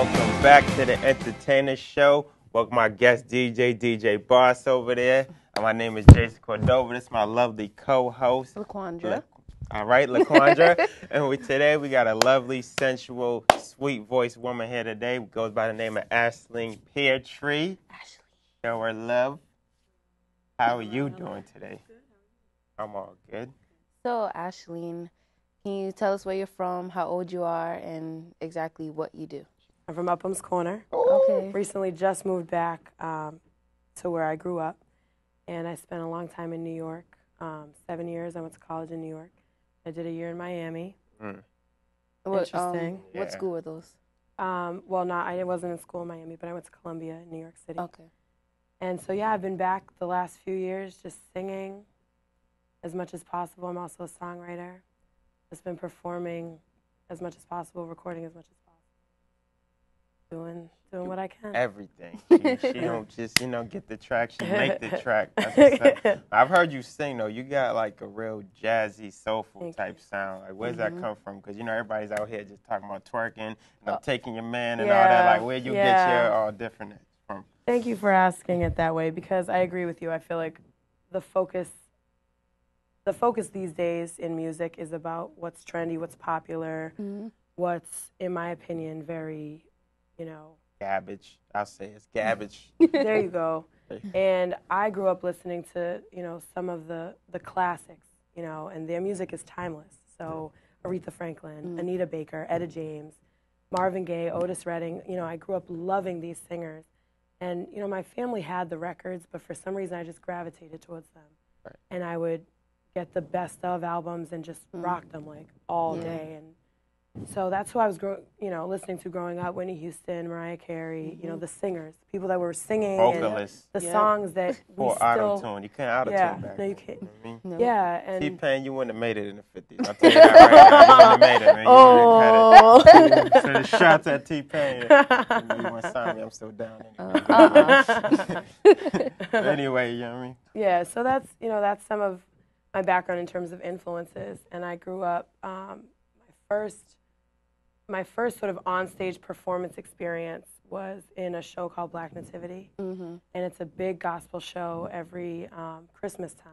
Welcome back to the Entertainer Show. Welcome my guest DJ, DJ Boss over there. And my name is Jason Cordova. This is my lovely co-host. LaQuandra. All right, LaQuandra. and we, today we got a lovely, sensual, sweet voiced woman here today. Goes by the name of Aisling Peartree. Ashley. Show her love. How are you doing today? I'm all good. So, Aisling, can you tell us where you're from, how old you are, and exactly what you do? I'm from Upham's Corner. Okay. Recently just moved back um, to where I grew up. And I spent a long time in New York. Um, seven years. I went to college in New York. I did a year in Miami. Mm. What, um, Interesting. what Yeah. school were those? Um, well, not I wasn't in school in Miami, but I went to Columbia in New York City. Okay. And so yeah, I've been back the last few years just singing as much as possible. I'm also a songwriter. Just been performing as much as possible, recording as much as possible. Doing doing what I can. Everything. She, she don't just, you know, get the track. She make the track. That's. I've heard you sing though. You got like a real jazzy, soulful Thank type sound. Like, where's that come from? Because you know everybody's out here just talking about twerking and I'm Oh. taking your man and all that. Like, where you get your all different from? Thank you for asking it that way because I agree with you. I feel like the focus the focus these days in music is about what's trendy, what's popular, Mm-hmm. what's in my opinion very, you know, Garbage. I'll say it's garbage. there you go. And I grew up listening to, you know, some of the the classics, you know, and their music is timeless. So Aretha Franklin, mm. Anita Baker, Etta mm. James, Marvin Gaye, Otis Redding, you know, I grew up loving these singers. And you know, my family had the records, but for some reason I just gravitated towards them. Right. And I would get the best of albums and just rock mm. them like all day and so that's who I was, grow- you know, listening to growing up: Whitney Houston, Mariah Carey. You know, the singers, people that were singing, and Vocalists. the Yeah. songs that we Or auto still, tune. You can't auto tune yeah, back no, you can't. know what I mean? No. yeah, T Pain, you wouldn't have made it in the 50s. I'll tell you that right now. You wouldn't have made it, man. You oh, wouldn't have cut it. So the shots at T Pain. You want to sign me? I'm still down anyway. Uh-uh. anyway, you know what I mean? yeah. So that's you know that's some of my background in terms of influences, and I grew up. Um, my first, my first sort of onstage performance experience was in a show called Black Nativity. mm-hmm. and it's a big gospel show every um, Christmas time.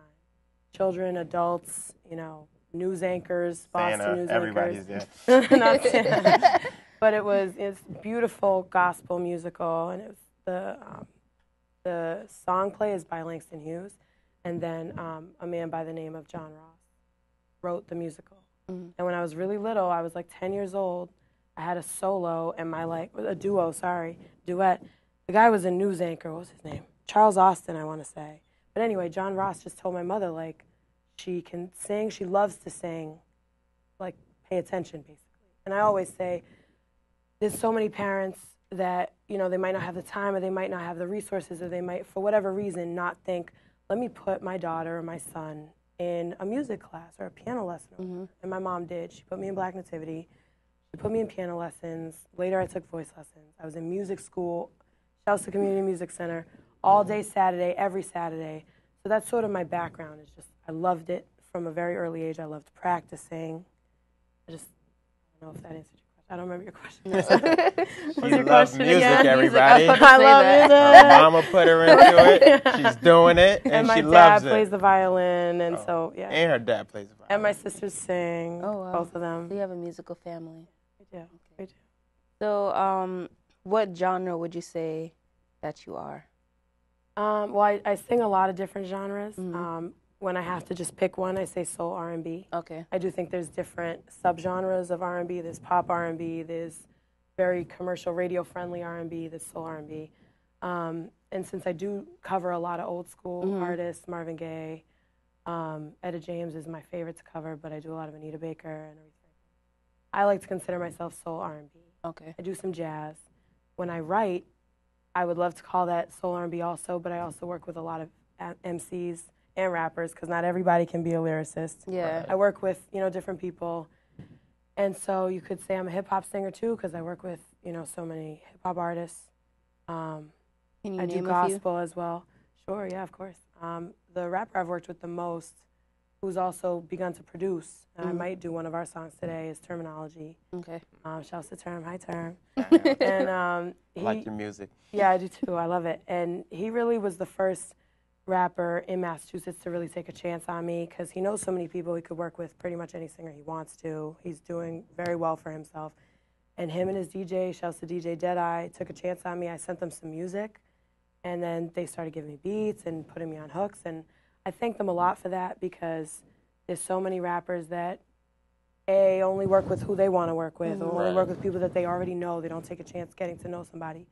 Children, adults, you know, news anchors, Boston Santa, news everybody's anchors. there. Not but it was it's beautiful gospel musical, and it was the um, the song play is by Langston Hughes, and then um, a man by the name of John Ross wrote the musical. Mhm. And when I was really little, I was like 10 years old. I had a solo and my like a duo, sorry, duet. The guy was a news anchor. What was his name? Charles Austin, I want to say. But anyway, John Ross just told my mother like she can sing. She loves to sing. Like pay attention, basically. And I always say, there's so many parents that you know they might not have the time or they might not have the resources or they might for whatever reason not think let me put my daughter or my son in a music class or a piano lesson mm-hmm. and my mom did she put me in black nativity she put me in piano lessons later i took voice lessons i was in music school shouts to community music center all day saturday every saturday so that's sort of my background is just i loved it from a very early age i loved practicing i just i don't know if that answered your question i don't remember your question She your loves question music, again? everybody. Music, I Say love that. music. Her mama put her into it. She's doing it, and, she loves it. and my she dad plays it. the violin, and oh. so yeah. And her dad plays the violin. And my sisters sing. Oh, wow. Both of them. So you have a musical family. Do. We do. So, um, what genre would you say that you are? Um, well, I, I sing a lot of different genres. Mhm. Um, when I have to just pick one, I say soul R&B. Okay. I do think there's different subgenres of R&B. There's pop R&B. There's very commercial, radio-friendly R&B. There's soul R&B. Um, and since I do cover a lot of old school Mhm. artists, Marvin Gaye, um, Etta James is my favorite to cover, but I do a lot of Anita Baker and everything. I like to consider myself soul R&B. Okay. I do some jazz. When I write, I would love to call that soul R&B also, but I also work with a lot of MCs and rappers because not everybody can be a lyricist. Yeah. I work with you know different people, and so you could say I'm a hip hop singer too because I work with you know so many hip hop artists. Um, Can you I do name a few? gospel as well. Sure, yeah, of course. Um, the rapper I've worked with the most who's also begun to produce. And I might do one of our songs today. Is Terminology. Okay. Um, shouts to Term. Hi Term. And um, he, like your music. yeah, I do too. I love it. And he really was the first rapper in Massachusetts to really take a chance on me because he knows so many people. He could work with pretty much any singer he wants to. He's doing very well for himself. And him and his DJ, shouts to DJ Deadeye, took a chance on me. I sent them some music, and then they started giving me beats and putting me on hooks. And I thank them a lot for that because there's so many rappers that a only work with who they want to work with, or only work with people that they already know. They don't take a chance getting to know somebody.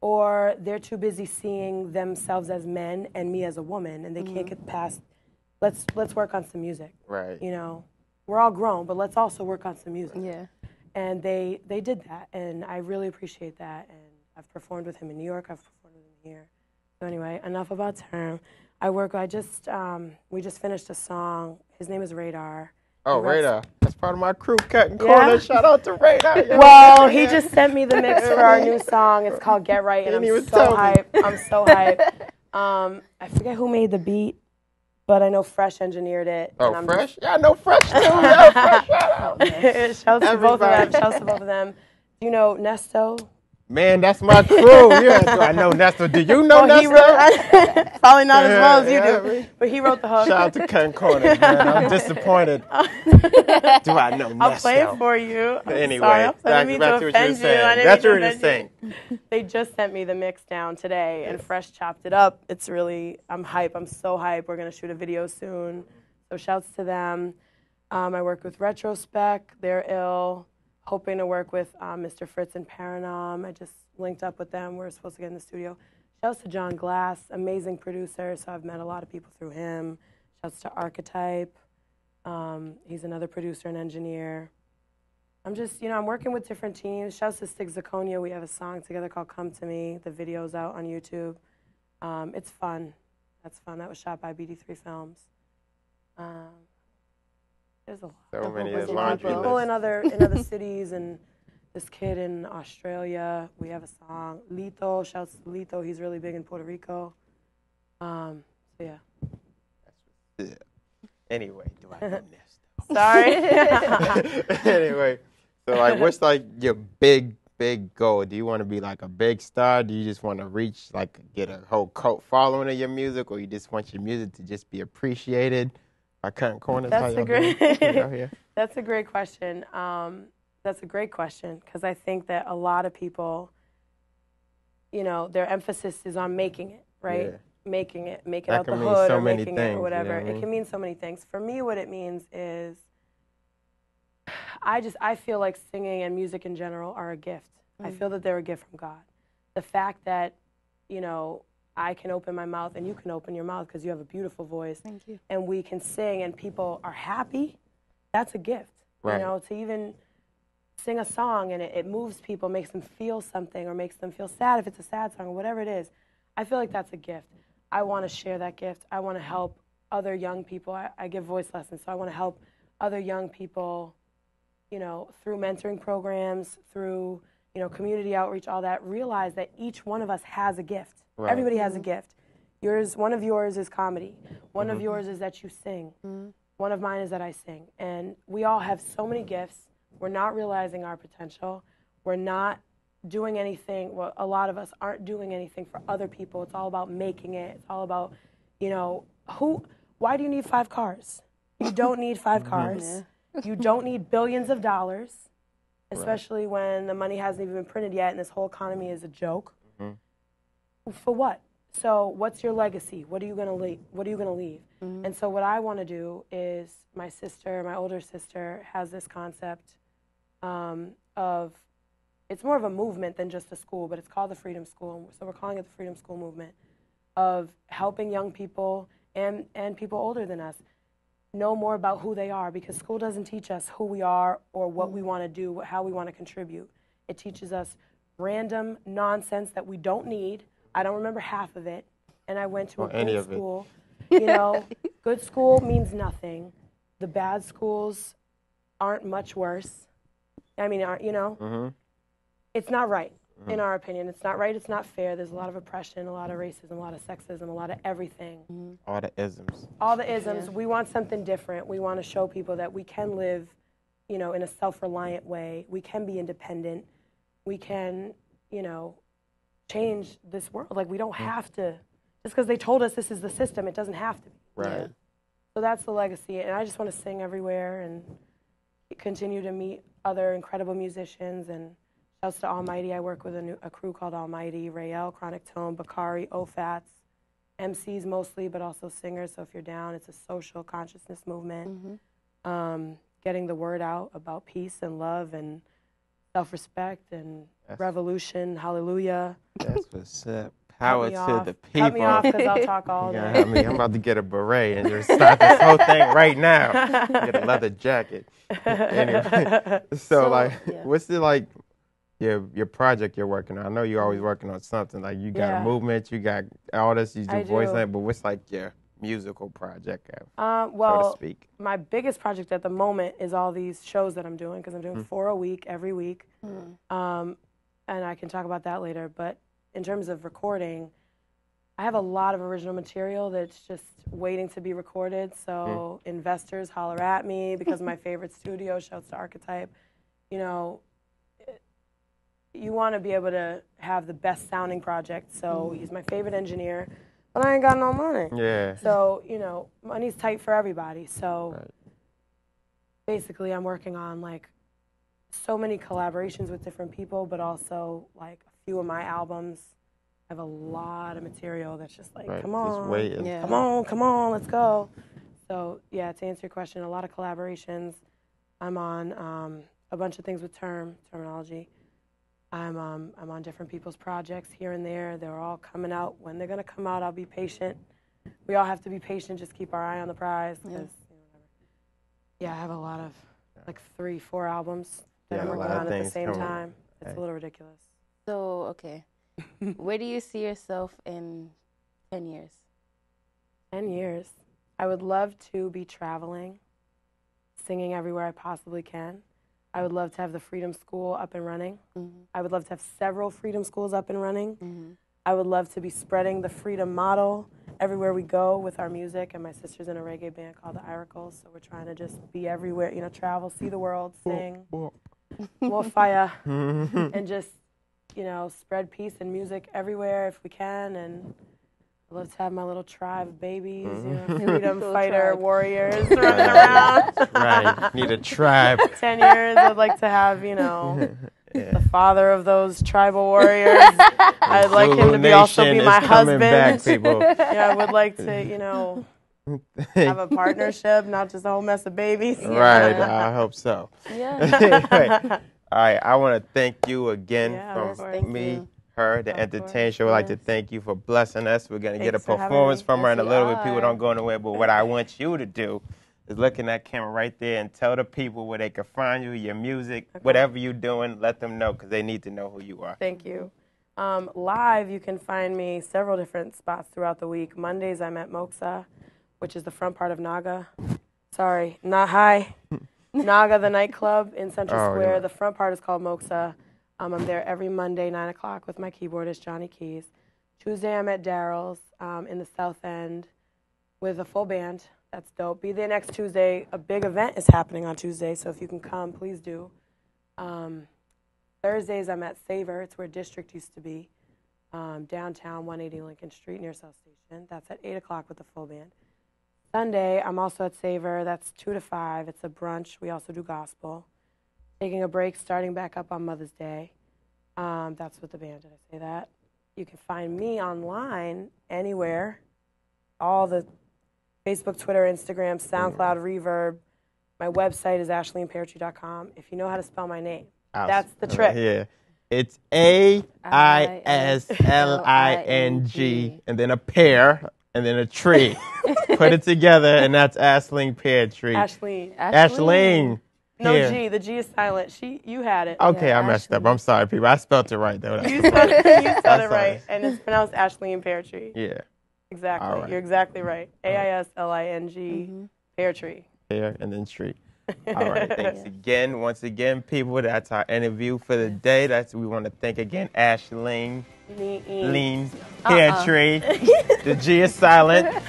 Or they're too busy seeing themselves as men and me as a woman and they can't mm-hmm. get past let's let's work on some music. Right. you know? We're all grown but let's also work on some music. Yeah. and they they did that and i really appreciate that and i've performed with him in new york i've performed with him here so anyway enough about term i work i just um, we just finished a song his name is radar Oh. Radar. That's part of my crew cutting Yeah? corners. Shout out to Radar. yo. Well, he just sent me the mix for our new song. It's called Get Right, and I'm so hype. I'm so hype. Um, I forget who made the beat, but I know Fresh engineered it. Oh, and I'm fresh? Yeah, I know fresh too. Yo, fresh. Shout out. Shouts to both of them. Shouts to both of them. You know Nesto? Man, that's my crew. Yeah, I know Nestor? Do you know he Nestor? probably not as well as you Yeah, do, yeah. but he wrote the hook. Shout out to Cutting Corners, man. I'm disappointed. do I know Nestor? I'll play it for you. I'm Anyway, sorry, I back, mean back to to what you were offend you. Saying. That's what to you were saying. They just sent me the mix down today, and Fresh chopped it up. It's really, I'm hype. I'm so hype. We're gonna shoot a video soon, so shouts to them. Um, I work with Retrospect. They're ill. Hoping to work with um, Mr. Fritz and Paranom. I just linked up with them. We're supposed to get in the studio. Shouts to John Glass, amazing producer. So I've met a lot of people through him. Shouts to Archetype. Um, he's another producer and engineer. I'm just, you know, I'm working with different teams. Shouts to Stig Zaconia. We have a song together called Come to Me. The video's out on YouTube. Um, it's fun. That's fun. That was shot by BD3 Films. Um, there's a lot. So many There's is a lot of laundry people. People list. in other in other cities and this kid in Australia. We have a song. Lito. Shouts to Lito. He's really big in Puerto Rico. Um, so yeah. Yeah. Anyway, do I know Nestor? Sorry. anyway, so like, what's like your big, big goal? Do you want to be like a big star? Do you just want to reach, like, get a whole cult following of your music, or you just want your music to just be appreciated by cutting corners? How That's a great- doing? You out here? That's a great question. Um, that's a great question because I think that a lot of people, you know, their emphasis is on making it, right? Yeah. Making it, make it That out the mean hood so or many making it things, or you know whatever. what I mean? It can mean so many things. For me, what it means is, I just I feel like singing and music in general are a gift. I feel that they're a gift from God. The fact that, you know, I can open my mouth and you can open your mouth because you have a beautiful voice Thank you. and we can sing and people are happy, that's a gift. Right. You know, to even sing a song and it, it moves people, makes them feel something or makes them feel sad if it's a sad song or whatever it is. I feel like that's a gift. I want to share that gift. I want to help other young people. I, I give voice lessons, so I want to help other young people, you know, through mentoring programs, through, you know, community outreach, all that, realize that each one of us has a gift. Right. Everybody has a mm-hmm. gift. Yours, one of yours is comedy. One of mm-hmm. yours is that you sing. Mm-hmm. One of mine is that I sing. And we all have so many gifts. We're not realizing our potential. We're not doing anything. Well, a lot of us aren't doing anything for other people. It's all about making it. It's all about, you know, who. Why do you need five cars? You don't need five cars. You don't need billions of dollars, especially when the money hasn't even been printed yet, and this whole economy is a joke. For what? So, what's your legacy? What are you gonna leave? What are you gonna leave? And so, what I want to do is, my sister, my older sister, has this concept um, of. It's more of a movement than just a school, but it's called the Freedom School. So we're calling it the Freedom School movement of helping young people and and people older than us know more about who they are because school doesn't teach us who we are or what we want to do, how we want to contribute. It teaches us random nonsense that we don't need. I don't remember half of it, and I went to Or a any good school. You know, good school means nothing. The bad schools aren't much worse. I mean, aren't you know? hmm It's not right. In uh-huh. our opinion. It's not right, it's not fair. There's a lot of oppression, a lot of racism, a lot of sexism, a lot of everything. Mm-hmm. All the isms. All the isms. We want something different. We want to show people that we can live, you know, in a self-reliant way. We can be independent. We can, you know, change this world. Like we don't mm. have to just because they told us this is the system, it doesn't have to be. Right. So that's the legacy, and I just want to sing everywhere and continue to meet other incredible musicians. And shouts to Almighty. I work with a, new, a crew called Almighty, Rael, Chronic Tone, Bakari, Ofats, MCs mostly, but also singers. So if you're down, it's a social consciousness movement. Um, getting the word out about peace and love and self-respect and That's- revolution. Hallelujah. That's what's up. Power to off. the Cut me off people. because I'll talk all Yeah, day. I mean, I'm about to get a beret and just start this whole thing right now. Get a leather jacket. anyway, so, So, like, yeah. what's the like your your project you're working on? I know you're always working on something. Like you got Yeah. a movement, you got artists, you do I voice do. line, but what's like your musical project, uh, so to well, speak? my biggest project at the moment is all these shows that I'm doing because I'm doing Mm. four a week every week. Um, and I can talk about that later. But in terms of recording, I have a lot of original material that's just waiting to be recorded. So investors holler at me because my favorite studio, shouts to Archetype. You know, it- you want to be able to have the best sounding project. So he's my favorite engineer, but I ain't got no money. Yeah. So, you know, money's tight for everybody. So Right. basically, I'm working on like so many collaborations with different people, but also like a few of my albums. I have a lot of material that's just like, Right. come on, waiting. Yeah. come on, come on, let's go. So, yeah, to answer your question, a lot of collaborations. I'm on um, a bunch of things with term terminology. I'm um, I'm on different people's projects here and there. They're all coming out. When they're gonna come out, I'll be patient. We all have to be patient. Just keep our eye on the prize. Yeah. you know, yeah, I have a lot of like three, four albums that Yeah, I'm working on at the same coming. time. It's Right. a little ridiculous. So, okay. Where do you see yourself in 10 years? Ten years. I would love to be traveling, singing everywhere I possibly can. I would love to have the Freedom School up and running. Mm-hmm. I would love to have several Freedom Schools up and running. Mm-hmm. I would love to be spreading the freedom model everywhere we go with our music. And my sister's in a reggae band called the Iracles, so we're trying to just be everywhere, you know, travel, see the world, sing, more fire, and just, you know, spread peace and music everywhere if we can. And I'd love to have my little tribe of babies, you know, mm-hmm. freedom Little fighter tribe. warriors running around. right. Need a tribe. Ten years, I'd like to have, you know, Yeah. the father of those tribal warriors. I'd like him to be also be my husband. back, yeah, I would like to, you know, have a partnership, not just a whole mess of babies. Right. I hope so. Yeah. anyway, all right. I want to thank you again Yeah, from me, you. Her, the Of entertain course, show. I'd like to thank you for blessing us. We're gonna get a Thanks for having performance from her in a little bit. People don't go nowhere. But what I want you to do is look in that camera right there and tell the people where they can find you, your music, whatever you're doing. Let them know because they need to know who you are. Thank you. Um, live, you can find me several different spots throughout the week. Mondays, I'm at Moksa, which is the front part of Naga. Sorry, not high. Naga, the nightclub in Central Oh, Square. yeah. The front part is called Moksa. Um, I'm there every Monday, 9 o'clock, with my keyboardist, Johnny Keys. Tuesday, I'm at Darryl's um, in the South End with a full band. That's dope. Be there next Tuesday. A big event is happening on Tuesday, so if you can come, please do. Um, Thursdays, I'm at Savor. It's where District used to be, um, downtown, 180 Lincoln Street near South Station. That's at 8 o'clock with the full band. Sunday, I'm also at Savor. That's 2 to 5. It's a brunch. We also do gospel. Taking a break, starting back up on Mother's Day. Um, that's with the band. Did I say that? You can find me online anywhere. All the Facebook, Twitter, Instagram, SoundCloud, Reverb. My website is aislingpeartree.com. If you know how to spell my name, That's the trick. Yeah. It's A I S L I N G and then a pear and then a tree. Put it together and that's Ashling Pear Tree. Ashleen. Ashling. No Pear. G. The G is silent. She, you had it. Okay, Yeah, I messed up. I'm sorry, people. I spelled it right though. You spelled it, you said That's it right, and it's pronounced Ashley and Pear Tree. Yeah, Exactly. All right. You're exactly right. A I S L I N G Mm-hmm. Pear Tree. pear and then tree. All right, thanks again. Once again, people, that's our interview for the day. That's we want to thank again Ashleen, Lean, Hair Uh-uh. Tree. the G is silent.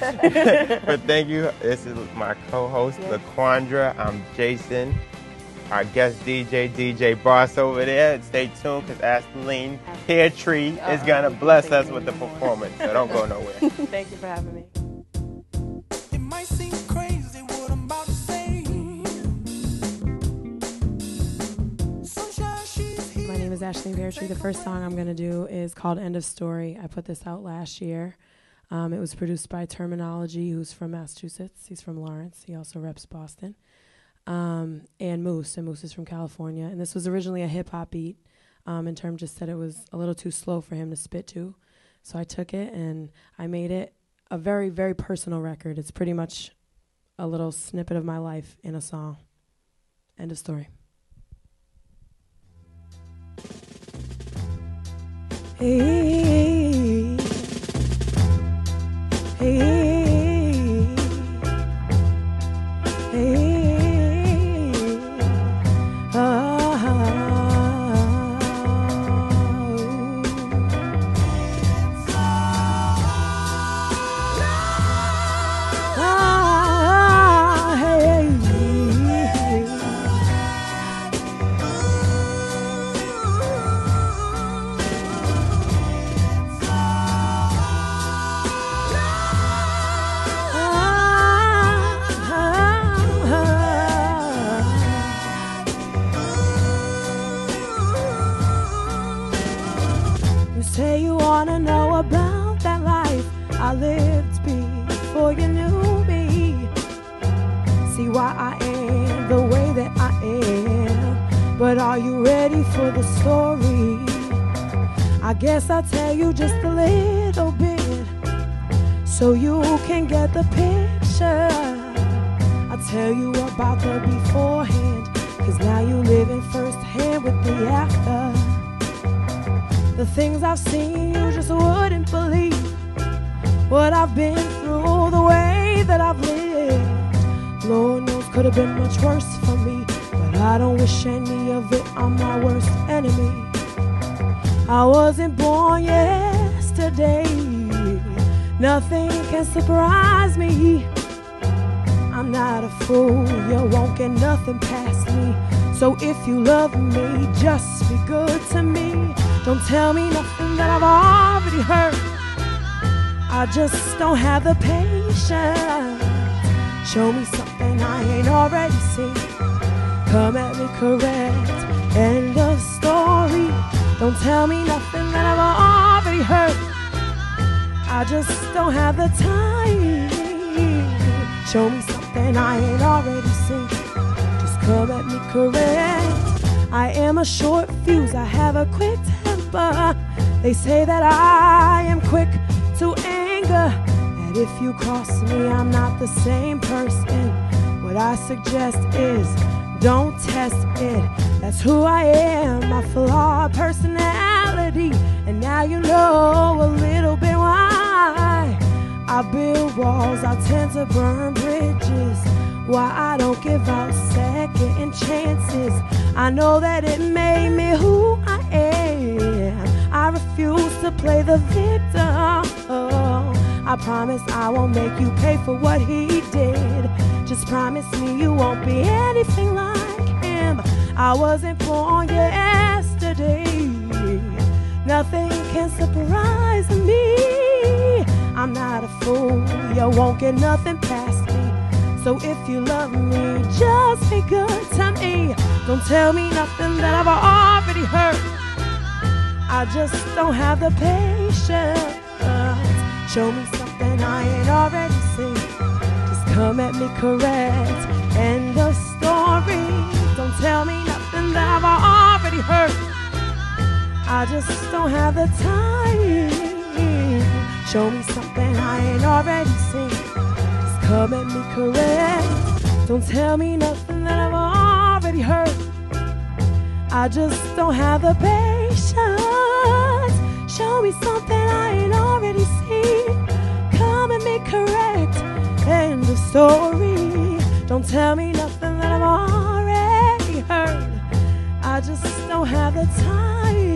but thank you. This is my co-host, LaQuandra. I'm Jason. Our guest DJ, DJ Boss over there. Stay tuned because Ashleen Hair Tree is gonna bless us with the performance. So don't go nowhere. Thank you for having me. It might seem crazy what I'm about to say. Sunshine, she's here. My name is Aisling Peartree. The first song I'm going to do is called End of Story. I put this out last year. Um, it was produced by Terminology, who's from Massachusetts. He's from Lawrence. He also reps Boston. Um, and Moose, and Moose is from California. And this was originally a hip hop beat. Um, and Term just said it was a little too slow for him to spit to. So I took it and I made it a very, very personal record. It's pretty much a little snippet of my life in a song. End of story. Hey, But are you ready for the story? I guess I'll tell you just a little bit so you can get the picture. I'll tell you about the beforehand, cause now you live in firsthand with the after. The things I've seen, you just wouldn't believe. What I've been through, the way that I've lived. Lord knows could have been much worse for me, but I don't wish any on my worst enemy. I wasn't born yesterday. Nothing can surprise me. I'm not a fool, you won't get nothing past me. So if you love me, just be good to me. Don't tell me nothing that I've already heard. I just don't have the patience. Show me something I ain't already seen. Come at me correct. End of story. Don't tell me nothing that I've already heard. I just don't have the time. Show me something I ain't already seen. Just come at me correct. I am a short fuse, I have a quick temper. They say that I am quick to anger. And if you cross me, I'm not the same person. What I suggest is don't test it. That's who I am, my flawed personality. And now you know a little bit why. I build walls, I tend to burn bridges. Why I don't give out second chances. I know that it made me who I am. I refuse to play the victim. I promise I won't make you pay for what he did. Just promise me you won't be anything like him. I wasn't born yesterday. Nothing can surprise me. I'm not a fool, you won't get nothing past me. So if you love me, just be good to me. Don't tell me nothing that I've already heard. I just don't have the patience. Show me something I ain't already come at me correct. End of story. Don't tell me nothing that I've already heard. I just don't have the time. Show me something I ain't already seen. Just come at me correct. Don't tell me nothing that I've already heard. I just don't have the patience. Show me something I ain't already seen. Come at me correct. Story. Don't tell me nothing that I've already heard. I just don't have the time.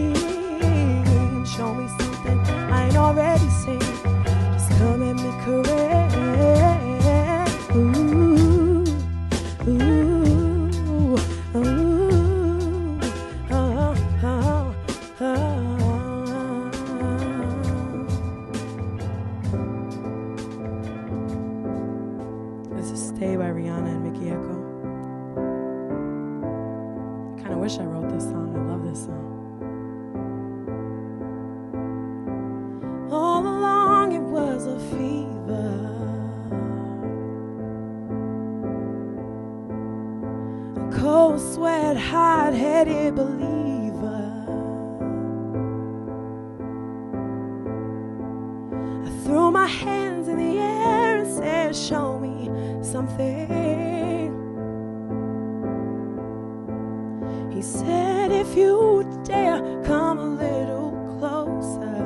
Said, If you dare, come a little closer.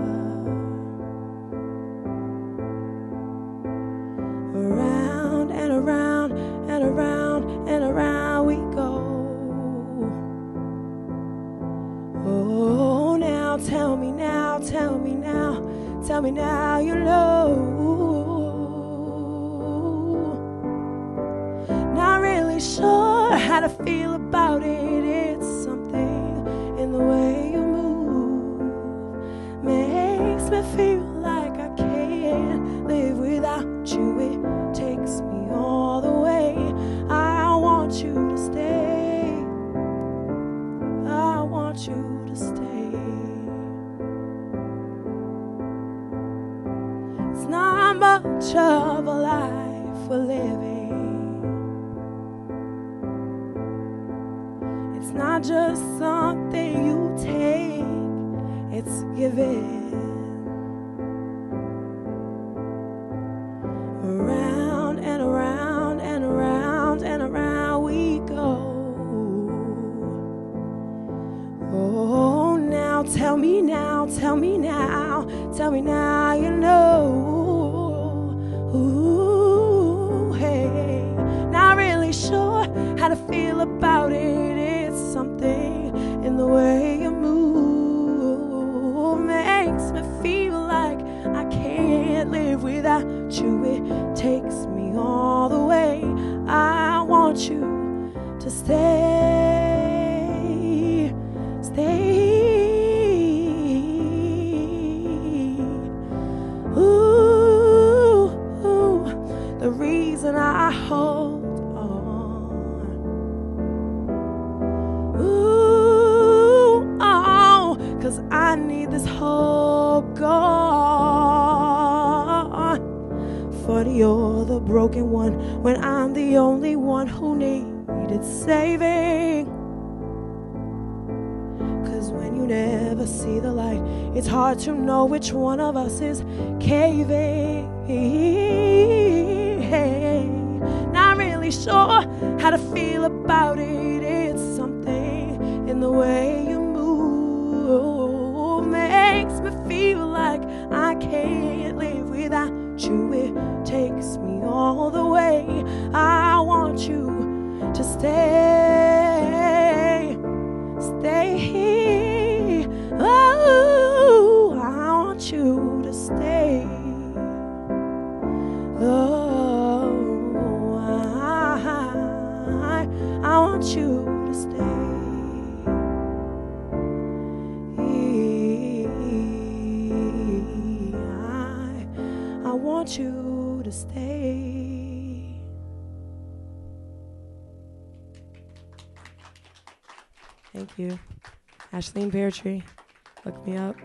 Around and around and around and around we go. Oh, now tell me now, tell me now, tell me now you know. Not really sure how to feel about it. It's not much of a life we're living. It's not just something you take, it's given. Around and around and around and around we go. Oh, now tell me now, tell me now, tell me now you know. Want you to stay, stay. Ooh, ooh, the reason I hold on. Ooh, oh, cause I need this you're the broken one one who needed saving. Cause when you never see the light, it's hard to know which one of us is caving. Not really sure how to feel about it. It's something in the way stay Thank you. Ashleen Pear Tree. Look me up.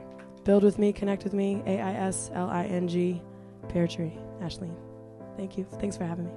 Build with me, connect with me. A I S L I N G Pear Tree. Ashleen. Thank you. Thanks for having me.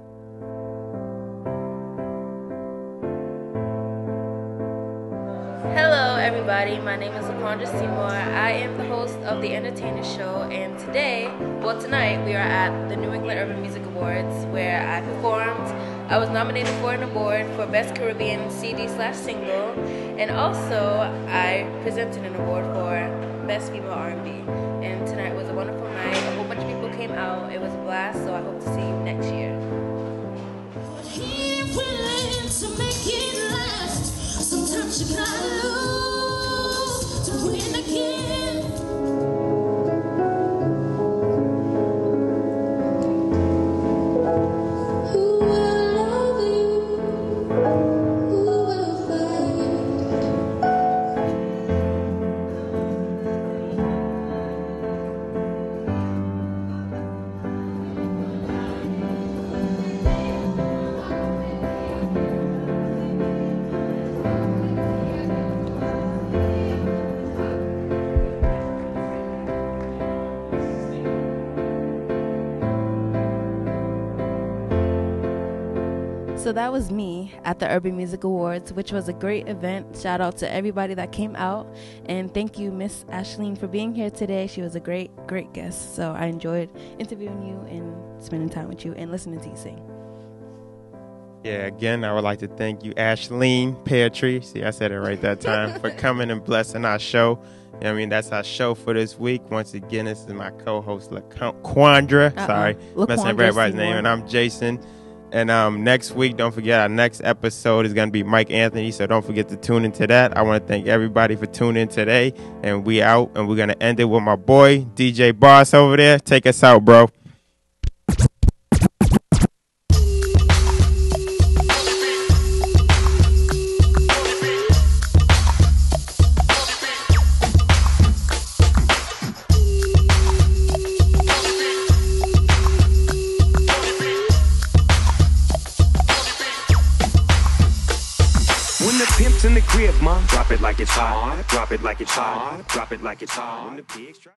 Hello, everybody. My name is LaQuandra Seymore. I am the host of The Entertainer Show, and today, well, tonight, we are at the New England Urban Music Awards where I performed. I was nominated for an award for Best Caribbean CD slash Single, and also I presented an award for Best Female R&B. And tonight was a wonderful night. A whole bunch of people came out. It was a blast. So I hope to see you next year. Sometimes you gotta lose. That was me at the Urban Music Awards, which was a great event. Shout out to everybody that came out. And thank you, Miss Aisling, for being here today. She was a great, great guest. So I enjoyed interviewing you and spending time with you and listening to you sing. Yeah, again, I would like to thank you, Aisling Peartree. See, I said it right that time for coming and blessing our show. You know I mean, that's our show for this week. Once again, this is my co-host, LaQuandra. Uh-uh. Sorry, messing up everybody's name, and I'm Jason. And um, next week, don't forget our next episode is going to be Mike Anthony. So don't forget to tune into that. I want to thank everybody for tuning in today. And we out, and we're going to end it with my boy DJ Boss over there. Take us out, bro. It's hot. Drop it like it's hot. Drop it like it's hot.